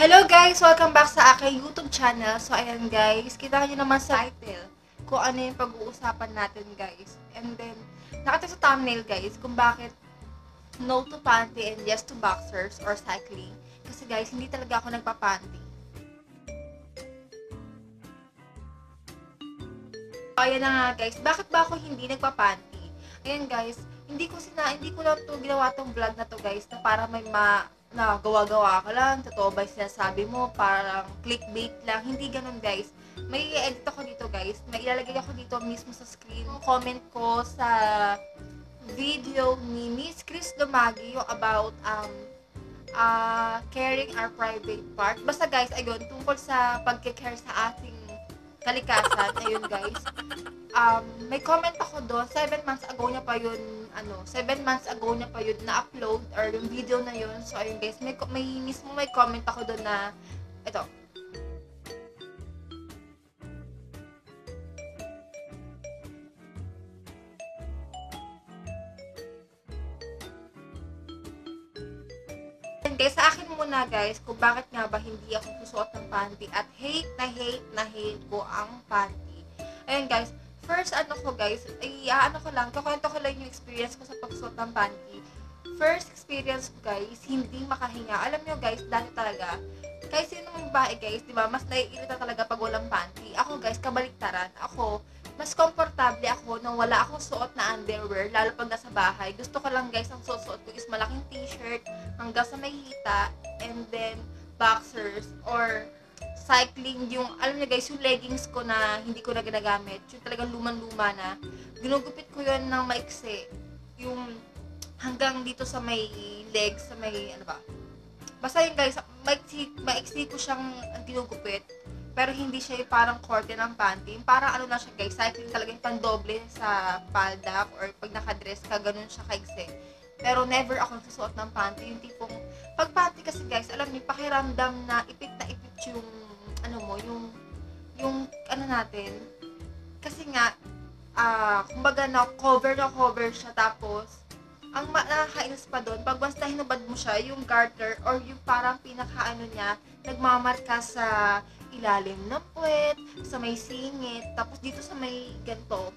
Hello guys! Welcome back sa aking YouTube channel. So ayan guys, kita nyo naman sa title kung ano yung pag-uusapan natin guys. And then, nakita sa thumbnail guys kung bakit no to panty and yes to boxers or cycling. Kasi guys, hindi talaga ako nagpa-panty. So ayan na nga guys, bakit ba ako hindi nagpa-panty? Ayan guys, hindi ko sina hindi ko lang to ginawa tong vlog na to guys na para may ma na gawa-gawa ka lang, totoo ba sinasabi mo, parang clickbait lang, hindi ganun guys. May edit ako dito guys, may ilalagay ako dito mismo sa screen, comment ko sa video ni Miss Chris Lumagi yung about um, uh, caring our private part. Basta guys, ayun, tungkol sa pagkikare sa ating kalikasan, ayun guys. Um, may comment ako doon, 7 months ago niya pa yun, ano, 7 months ago niya pa yun na-upload or yung video na yun. So ayun guys, may, may mismo may comment ako doon na, ito, Guys, sa akin muna guys, kung bakit nga ba hindi ako susuot ng panty at hate na hate na hate ko ang panty. Ayun guys, first ano ko guys, ay ano ko lang, kakwento ko lang yung experience ko sa pagsuot ng panty. First experience ko guys, hindi makahinga. Alam nyo guys, dati talaga, kahit sino ng babae guys, di ba, mas naiirita talaga pag walang panty. Ako guys, kabaliktaran. Ako, mas komportable ako nang wala akong suot na underwear, lalo pag nasa bahay. Gusto ko lang guys, ang suot-suot ko is malaking t-shirt hanggang sa may hita, and then boxers, or cycling, yung, alam niyo guys, yung leggings ko na hindi ko na ginagamit, yung talagang luman-luma na, ginugupit ko yun ng maiksi, yung hanggang dito sa may legs, sa may, ano ba, basta yun guys, maiksi, maiksi ko siyang ginugupit, pero hindi siya parang korte ng panty. Parang ano na siya guys, cycling talaga yung pandoble sa palda or pag nakadress ka, ganun siya kaigsi. Pero never ako nagsusuot ng panty. Yung tipong, pag panty kasi guys, alam niyo, pakiramdam na ipit na ipit yung, ano mo, yung, yung, ano natin, kasi nga, ah, kumbaga na cover na cover siya tapos, ang ma- nakakainis pa doon, pag basta hinubad mo siya, yung garter or yung parang pinaka-ano niya, nagmamarka sa ilalim ng puwet, sa may singit, tapos dito sa may ganito,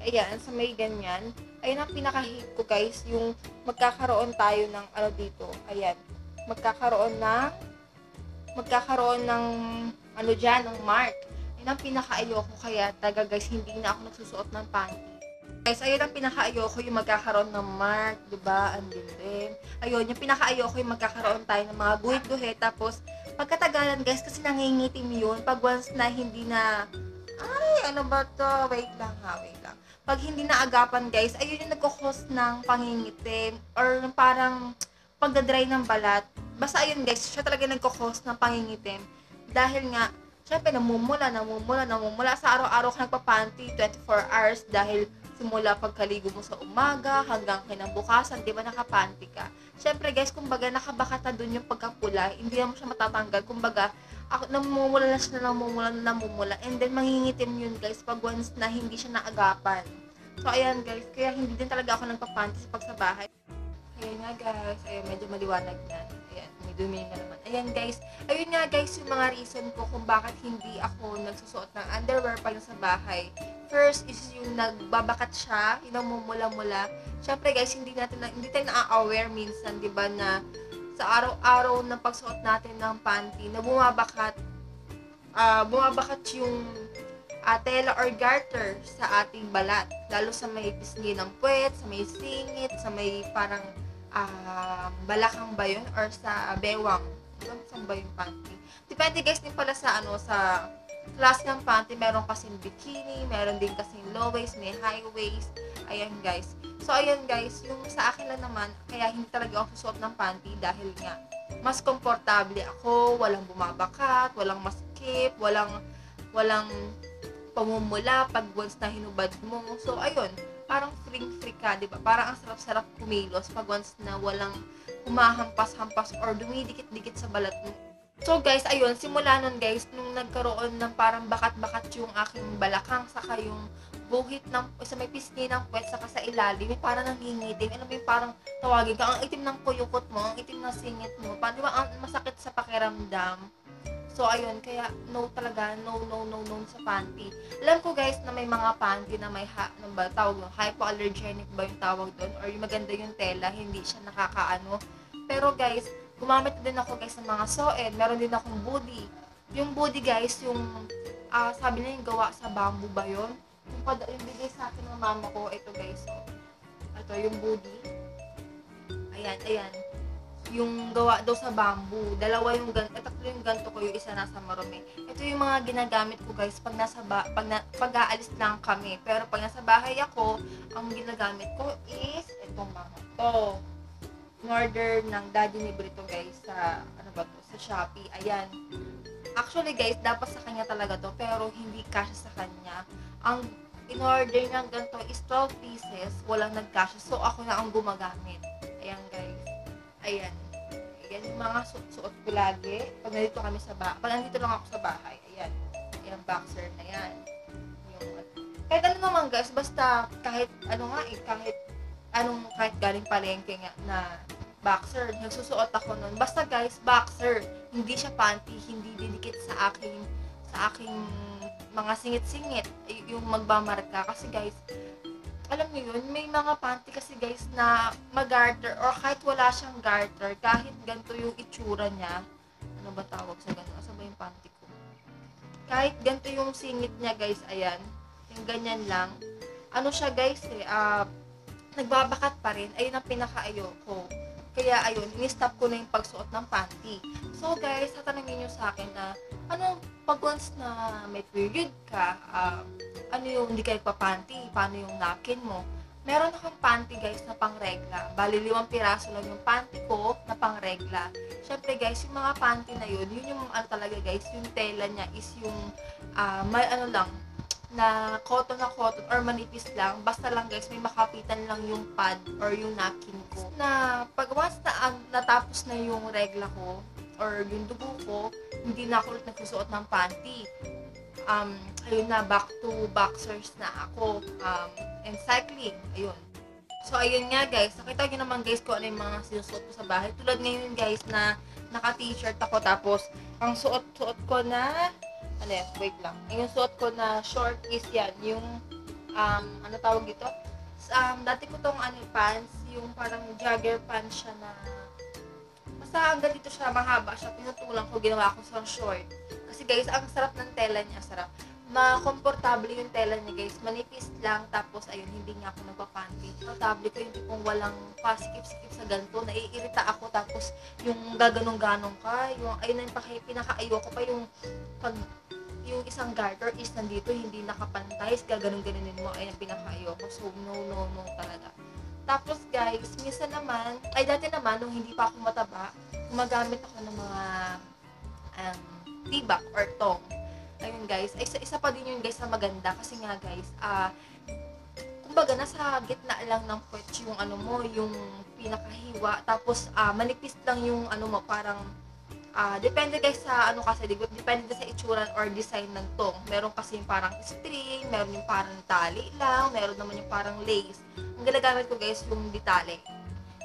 ayan, sa may ganyan, ayun ang pinaka-hate ko guys, yung magkakaroon tayo ng ano dito, ayan, magkakaroon ng, magkakaroon ng, ano dyan, ng mark. Ayun ang pinaka-ayoko, kaya taga guys, hindi na ako nagsusuot ng panty. Guys, ayun ang pinaka-ayoko yung magkakaroon ng mark, di ba? Ang din. Ayun, yung pinaka-ayoko yung magkakaroon tayo ng mga guhit-guhit. Tapos, pagkatagalan guys, kasi nangingitim yun. Pag once na hindi na, ay, ano ba to? Wait lang ha, wait lang. Pag hindi na agapan guys, ayun yung nagkukos ng pangingitim. Or parang pagdadry ng balat. Basta ayun guys, siya talaga nagkukos ng pangingitim. Dahil nga, syempre namumula, namumula, namumula. Sa araw-araw ka nagpapanty, 24 hours dahil simula pagkaligo mo sa umaga hanggang kinabukasan, di ba nakapanty ka? Siyempre guys, kumbaga nakabakata dun yung pagkapula, hindi mo siya matatanggal. Kumbaga, ako, namumula na siya, namumula na namumula. And then, mangingitim yun guys pag once na hindi siya naagapan. So, ayan guys, kaya hindi din talaga ako nagpapanty sa pag sa bahay. Ayan nga guys, ayan, medyo maliwanag na. Ayan, may dumi na naman. Ayan guys, ayun nga guys yung mga reason ko kung bakit hindi ako nagsusuot ng underwear pa sa bahay. First is yung nagbabakat siya, yung namumula-mula. Siyempre guys, hindi natin na, hindi tayo na-aware minsan, 'di ba, na sa araw-araw na pagsuot natin ng panty, na bumabakat ah bumabakat yung ah, tela or garter sa ating balat. Lalo sa may pisngi ng puwet, sa may singit, sa may parang ah, balakang ba yun or sa bewang. Saan ba yung panty? Depende guys din pala sa ano, sa class ng panty. Meron kasing bikini, meron din kasing low waist, may high waist. Ayan guys. So ayan guys, yung sa akin lang naman, kaya hindi talaga ako susuot ng panty dahil nga mas komportable ako, walang bumabakat, walang maskip, walang walang pamumula pag once na hinubad mo. So ayun, parang free-free ka, di ba? Parang ang sarap-sarap kumilos pag once na walang humahampas-hampas or dumidikit-dikit sa balat mo. So guys, ayun, simula nun guys, nung nagkaroon ng parang bakat-bakat yung aking balakang, saka yung buhit ng, sa may pisngi ng puwet, saka sa ilalim, may parang nangingitim. Alam mo yung parang tawagin ka, ang itim ng kuyukot mo, ang itim ng singit mo. Parang, di ba, ang masakit sa pakiramdam. So, ayun, kaya no talaga, no, no, no, no sa panty. Alam ko guys na may mga panty na may, ha, ano ba, tawag doon, hypoallergenic ba yung tawag doon? Or yung maganda yung tela, hindi siya nakakaano. Pero guys, gumamit din ako guys ng mga soed. Meron din akong body. Yung body guys, yung, ah sabi na yung gawa sa bamboo ba yun? Yung, yung bigay sa akin ng mama ko, ito guys, so. Ito, yung body. Ayan, ayan yung gawa daw sa bamboo. Dalawa yung gan, eh, tatlo yung ganto ko, yung isa nasa marumi. Ito yung mga ginagamit ko guys pag nasa ba, pag, na, pag aalis lang kami. Pero pag nasa bahay ako, ang ginagamit ko is itong mga to. In-order ng daddy ni Brito guys sa ano ba to, sa Shopee. Ayan. Actually guys, dapat sa kanya talaga to, pero hindi kasya sa kanya. Ang in-order ng ganito is 12 pieces, walang nagkasya. So ako na ang gumagamit. Ayan guys. Ayan. Ayan yung mga suot-suot ko lagi. Pag nandito kami sa bahay. Pag nandito lang ako sa bahay. Ayan. Ayan, boxer na yan. Yung, kahit ano naman guys, basta kahit ano nga eh, kahit anong, kahit galing palengke nga na boxer, nagsusuot ako nun. Basta guys, boxer. Hindi siya panty, hindi didikit sa aking sa aking mga singit-singit yung magbamarka. Kasi guys, alam niyo yun, may mga panty kasi guys na mag-garter or kahit wala siyang garter, kahit ganito yung itsura niya, ano ba tawag sa ganito? Asa ba yung panty ko? Kahit ganito yung singit niya guys, ayan, yung ganyan lang. Ano siya guys eh, ah, nagbabakat pa rin, ayun ang pinaka-ayoko. Kaya ayun, in-stop ko na yung pagsuot ng panty. So guys, tatanungin nyo sa akin na, ano, pag once na may period ka, ah, ano yung hindi kayo papanty, paano yung napkin mo. Meron akong panty guys na pangregla. Bali, limang piraso lang yung panty ko na pangregla. Syempre guys, yung mga panty na yun, yun yung ano talaga guys, yung tela niya is yung ah, may ano lang, na cotton na cotton or manipis lang. Basta lang guys, may makapitan lang yung pad or yung napkin ko. Na pag once na ang- natapos na yung regla ko or yung dugo ko, hindi na ako ulit nagsusuot ng panty. Um, ayun na, back to boxers na ako. Um, and cycling, ayun. So, ayun nga guys. Nakita nyo naman guys kung ano yung mga sinusuot ko sa bahay. Tulad ngayon guys na naka-t-shirt ako tapos ang suot-suot ko na ano yan, wait lang. Yung suot ko na short is yan, yung um, ano tawag dito? Um, dati ko tong ano pants, yung parang jogger pants siya na basta hanggang dito siya, mahaba siya, pinutulang ko, ginawa ko sa short. Kasi guys, ang sarap ng tela niya, sarap. Ma-comfortable yung tela niya guys, manipis lang, tapos ayun, hindi nga ako nagpa-panty. Comfortable ko yung tipong walang pasikip-sikip sa ganito, naiirita ako, tapos yung gaganong-ganong ka, yung ayun na yung paki- pinaka-ayoko pa yung pag yung isang garter is nandito, hindi nakapantay, gaganon-ganonin mo, ay ang pinaka-ayoko. So, no, no, no talaga. Tapos guys, minsan naman, ay dati naman, nung hindi pa ako mataba, gumagamit ako ng mga um, tibak or tong. Ayun guys, isa, isa pa din yun guys na maganda kasi nga guys, ah, kumbaga nasa gitna lang ng puwet yung ano mo, yung pinakahiwa, tapos ah, manipis lang yung ano mo, parang Ah, depende guys sa ano kasi, depende sa itsura or design ng tong. Meron kasi yung parang string, meron yung parang tali lang, meron naman yung parang lace. Ang ginagamit ko guys yung ditali.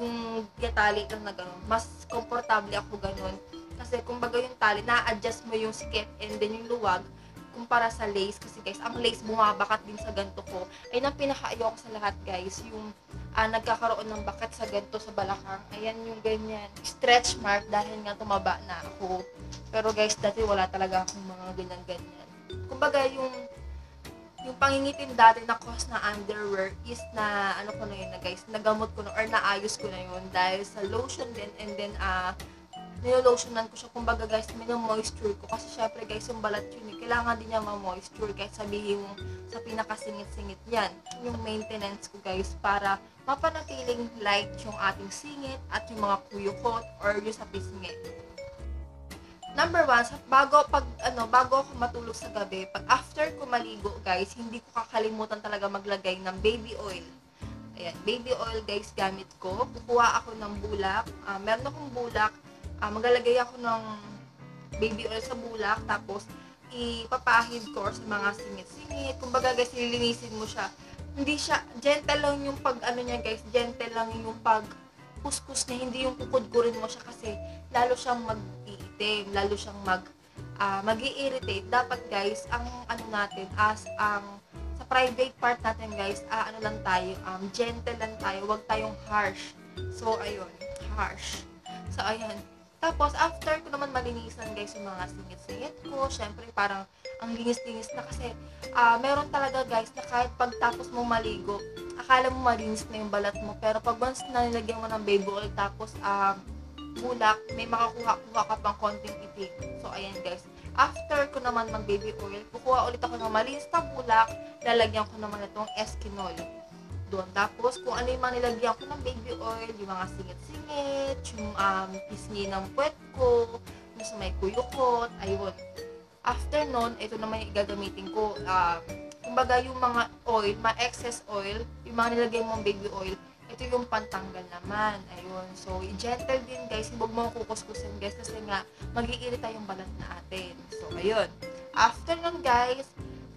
Yung ditali lang na gano'n. Mas komportable ako gano'n. Kasi kumbaga yung tali, na-adjust mo yung sikip and then yung luwag kumpara sa lace kasi guys, ang lace bumabakat din sa ganto ko. Ay nang pinakaayoko sa lahat guys, yung ah, nagkakaroon ng bakat sa ganto sa balakang. Ayan yung ganyan. Stretch mark dahil nga tumaba na ako. Pero guys, dati wala talaga akong mga ganyan-ganyan. Kumbaga yung yung pangingitim dati na cause na underwear is na ano ko na yun na guys, nagamot ko na or naayos ko na yun dahil sa lotion din and then ah nilolotionan ko siya. Kumbaga guys mino-moisture ko. Kasi syempre guys yung balat yun eh, kailangan din niya ma-moisture kahit sabihin mo sa pinakasingit-singit yan. Yung maintenance ko guys para mapanatiling light yung ating singit at yung mga kuyukot or yung sa pisngit number one, bago pag ano, bago ako matulog sa gabi, pag after ko maligo, guys, hindi ko kakalimutan talaga maglagay ng baby oil. Ayan, baby oil guys gamit ko. Kukuha ako ng bulak. Ah, meron akong bulak. Ah, maglalagay ako ng baby oil sa bulak tapos ipapahid ko sa mga singit-singit. Kumbaga guys, lilinisin mo siya. Hindi siya, gentle lang yung pag ano niya guys, gentle lang yung pag kuskus niya, hindi yung kukudkurin mo siya kasi lalo siyang mag mangitim, lalo siyang mag uh, mag-irritate. Dapat guys, ang ano natin as ang sa private part natin guys, uh, ano lang tayo, um, gentle lang tayo, wag tayong harsh. So ayun, harsh. So ayun. Tapos after ko naman malinisan guys yung mga singit-singit ko, syempre parang ang linis-linis na kasi uh, meron talaga guys na kahit pagtapos mo maligo, akala mo malinis na yung balat mo. Pero pag once na nilagyan mo ng baby oil tapos um, bulak, may makakuha-kuha ka pang konting itim. So, ayan guys. After ko naman mag baby oil, kukuha ulit ako ng malinis na bulak, lalagyan ko naman itong eskinol doon. Tapos, kung ano yung mga nilagyan ko ng baby oil, yung mga singit-singit, yung um, pisngi ng puwet ko, yung sa may kuyukot, ayun. After nun, ito naman yung gagamitin ko. Um, kumbaga yung mga oil, mga excess oil, yung mga nilagay mong baby oil, ito yung pantanggal naman. Ayun. So, gentle din guys. Huwag mo kukuskusin guys kasi nga mag-iirita yung balat natin. So, ayun. After nun guys,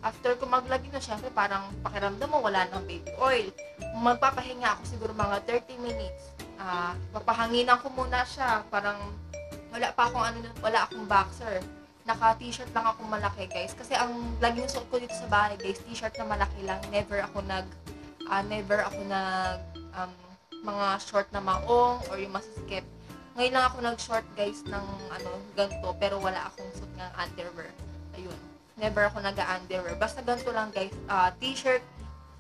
after ko maglagay na syempre parang pakiramdam mo wala nang baby oil. Magpapahinga ako siguro mga 30 minutes. Ah, uh, papahanginan ko muna siya. Parang wala pa akong ano, wala akong boxer naka t-shirt lang ako malaki guys kasi ang laging suot ko dito sa bahay guys t-shirt na malaki lang never ako nag uh, never ako nag um, mga short na maong or yung masiskip. Ngayon lang ako nag-short guys ng ano, ganito pero wala akong suit ng underwear. Ayun. Never ako nag-underwear. Basta ganito lang guys, uh, t-shirt,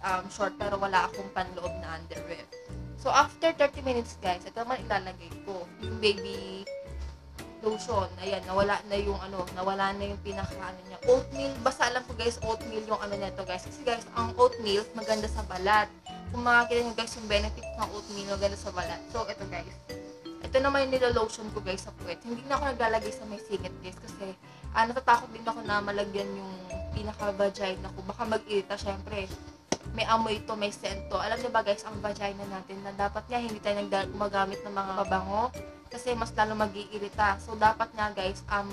um, short pero wala akong panloob na underwear. So after 30 minutes guys, ito naman ilalagay ko. Yung baby lotion. Ayan, nawala na yung ano, nawala na yung pinaka ano niya. Oatmeal, basta alam ko guys, oatmeal yung ano nito guys. Kasi guys, ang oatmeal maganda sa balat kung makakita nyo guys yung benefits ng oatmeal na gano'n sa balat. So, ito guys. Ito naman yung nilolotion ko guys sa puwet. Hindi na ako naglalagay sa may singit guys kasi ah, natatakot din ako na malagyan yung pinaka-vagina ko. Baka mag-irita syempre. May amoy to, may scent to. Alam niyo ba guys, ang vagina natin na dapat nga hindi tayo gumagamit ng mga babango kasi mas lalo mag-iirita. So, dapat nga guys, um,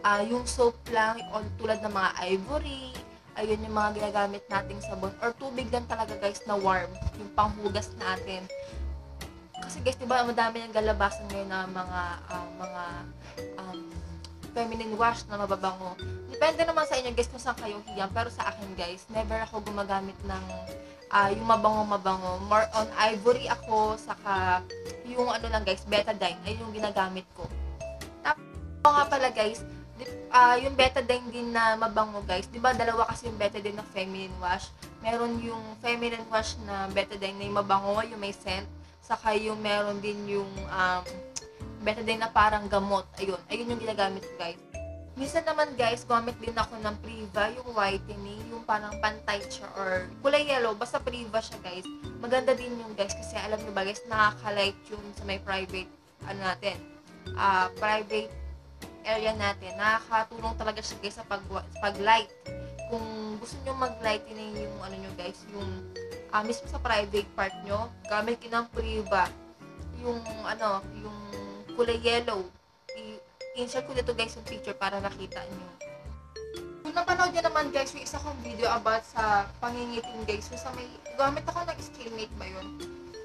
uh, yung soap lang, tulad ng mga ivory, ayun yung mga ginagamit nating sabon or tubig lang talaga guys na warm yung panghugas natin kasi guys, di ba, madami ng galabasan ngayon na mga, uh, mga um, feminine wash na mababango. Depende naman sa inyo guys kung saan kayo hiyang. Pero sa akin guys, never ako gumagamit ng uh, yung mabango-mabango. More on ivory ako, saka yung ano lang guys, betadine. Ayun yung ginagamit ko. Tapos nga pala guys, uh, yung betadine din na mabango guys, 'di ba dalawa kasi yung betadine na feminine wash. Meron yung feminine wash na betadine na yung mabango, yung may scent, saka yung meron din yung um, betadine na parang gamot. Ayun, ayun yung ginagamit guys. Minsan naman guys, gamit din ako ng Priva, yung whitening, yung parang pantay siya or kulay yellow, basta Priva siya guys. Maganda din yung guys kasi alam niyo ba guys, nakaka-light yung sa may private, ano natin, uh, private area natin, nakakatulong talaga siya guys sa pag, pag-light. Kung gusto nyo mag-lightening yung ano nyo guys, yung uh, mismo sa private part nyo, gamit kayo ng yung ano, yung kulay yellow. I-insert ko dito guys yung picture para nakita nyo. Kung napanood nyo naman guys, yung isa kong video about sa pangingitin guys, so sa may, gamit ako ng Skillmate ba yun?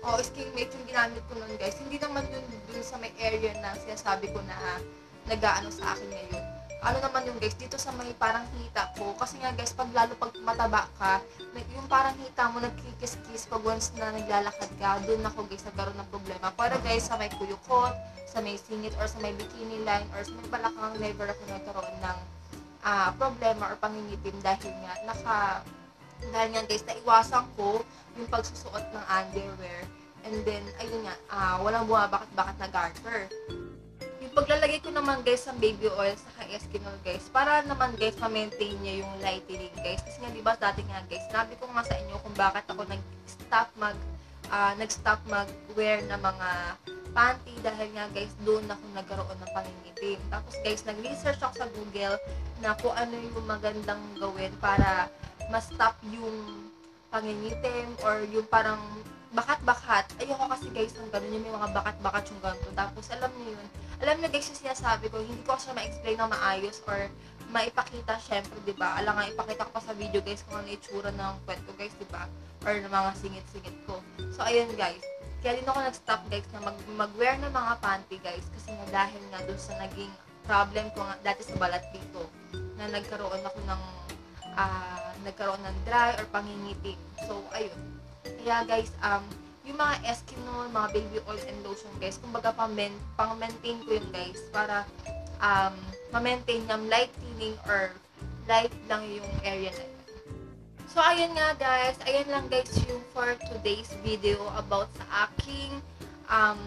O, Skillmate yung ginamit ko nun guys. Hindi naman dun, dun sa may area na sinasabi ko na nag-aano sa akin ngayon. Ano naman yung guys, dito sa may parang hita ko. Kasi nga guys, pag lalo pag mataba ka, yung parang hita mo nagkikis-kis pag once na naglalakad ka, doon ako guys nagkaroon ng problema. Pero guys, sa may kuyukot, sa may singit, or sa may bikini line, or sa may balakang, never ako nagkaroon ng uh, problema or pangingitim dahil nga naka dahil nga guys, naiwasan ko yung pagsusuot ng underwear. And then, ayun nga, uh, walang bumabakit-bakit na garter paglalagay ko naman guys ng baby oil sa eskinol guys, para naman guys ma-maintain niya yung lightening guys. Kasi nga diba dati nga guys, sabi ko nga sa inyo kung bakit ako nag-stop mag uh, nag-stop mag-wear ng mga panty dahil nga guys doon ako nagkaroon ng pangingitim. Tapos guys, nag-research ako sa Google na kung ano yung magandang gawin para ma-stop yung pangingitim or yung parang bakat-bakat. Ayoko kasi guys ng ganun, yung may mga bakat-bakat yung ganito. Tapos alam niyo yun, alam niyo guys yung sinasabi ko, hindi ko siya ma-explain na maayos or maipakita syempre, di ba? Alam nga, ipakita ko pa sa video guys kung ano itsura ng kwet ko guys, di ba? Or ng mga singit-singit ko. So, ayun guys. kaya din ako nag-stop guys na mag mag-wear ng mga panty guys kasi nga dahil nga doon sa naging problem ko nga dati sa balat dito na nagkaroon ako ng ah, nagkaroon ng dry or pangingitim. So, ayun. Kaya guys, um, yung mga Eskimo, mga baby oil and lotion guys, kumbaga pang-main- pang-maintain ko yun guys para um, ma-maintain yung light cleaning or light lang yung area na yun. So, ayun nga guys. Ayun lang guys yung for today's video about sa aking um,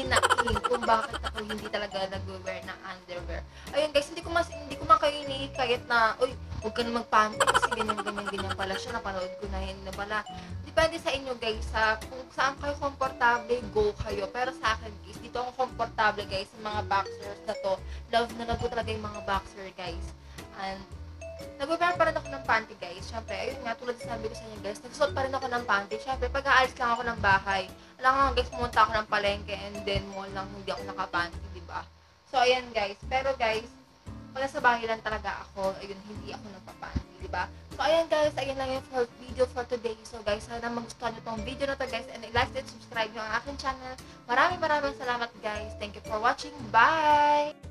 hinaking kung bakit ako hindi talaga nag-wear ng underwear. Ayun guys, hindi ko mas hindi ko man kayo inikayat na, uy, huwag ka na magpanty kasi ganyan, ganyan, ganyan pala siya. Napanood ko na yun na pala. Depende sa inyo guys, sa kung saan kayo komportable, go kayo. Pero sa akin guys, dito ako komportable guys sa mga boxers na to. Love na love talaga yung mga boxer guys. And Nag-wear pa rin ako ng panty, guys. Siyempre, ayun nga, tulad sa sabi ko sa inyo, guys, nagsuot pa rin ako ng panty. Siyempre, pag aalis lang ako ng bahay, alam nga, guys, pumunta ako ng palengke and then mall lang, hindi ako nakapanty, di ba? So, ayan, guys. Pero, guys, pag nasa bahay lang talaga ako, ayun, hindi ako nagpapanty, di ba? So, ayan, guys, ayan lang yung for video for today. So, guys, sana magustuhan nyo tong video na to, guys, and like and subscribe nyo ang aking channel. Maraming maraming salamat, guys. Thank you for watching. Bye!